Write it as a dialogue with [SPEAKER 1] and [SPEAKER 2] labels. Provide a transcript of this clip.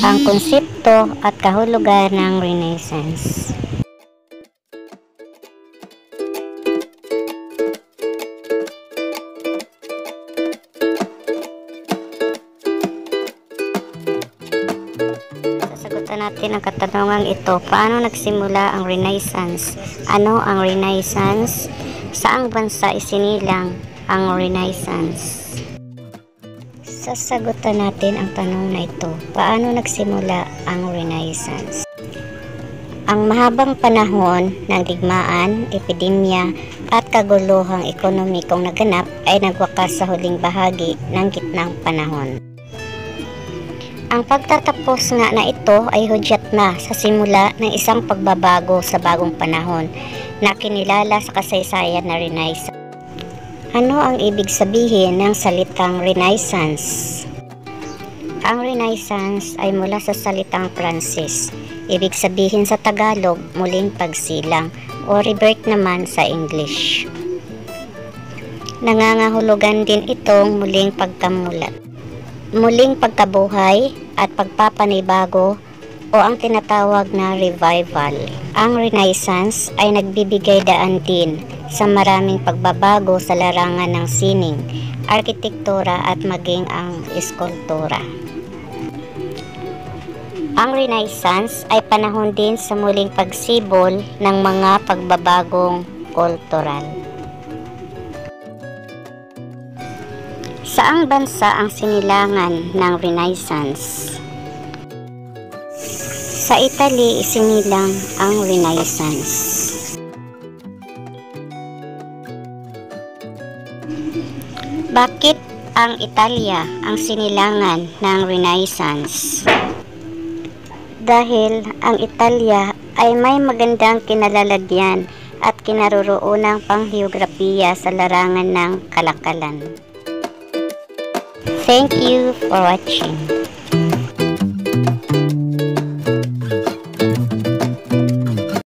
[SPEAKER 1] ang konsepto at kahulugan ng Renaissance. Sasagutan natin ang katanungang ito. Paano nagsimula ang Renaissance? Ano ang Renaissance? Saang bansa isinilang ang Renaissance? Sasagutan natin ang tanong na ito. Paano nagsimula ang Renaissance? Ang mahabang panahon ng digmaan, epidemya at kaguluhang ekonomikong naganap ay nagwakas sa huling bahagi ng gitnang panahon. Ang pagtatapos nga na ito ay hudyat na sa simula ng isang pagbabago sa bagong panahon na kinilala sa kasaysayan na Renaissance. Ano ang ibig sabihin ng salitang Renaissance? Ang Renaissance ay mula sa salitang Pransis. Ibig sabihin sa Tagalog, muling pagsilang o rebirth naman sa English. Nangangahulugan din itong muling pagkamulat muling pagkabuhay at pagpapanibago o ang tinatawag na revival. Ang Renaissance ay nagbibigay daan din sa maraming pagbabago sa larangan ng sining, arkitektura at maging ang eskultura. Ang Renaissance ay panahon din sa muling pagsibol ng mga pagbabagong kultural. Saang bansa ang sinilangan ng Renaissance? Sa Italy isinilang ang Renaissance. Bakit ang Italia ang sinilangan ng Renaissance? Dahil ang Italia ay may magandang kinalalagyan at kinaroroonang pangheograpiya sa larangan ng kalakalan. Thank you for watching.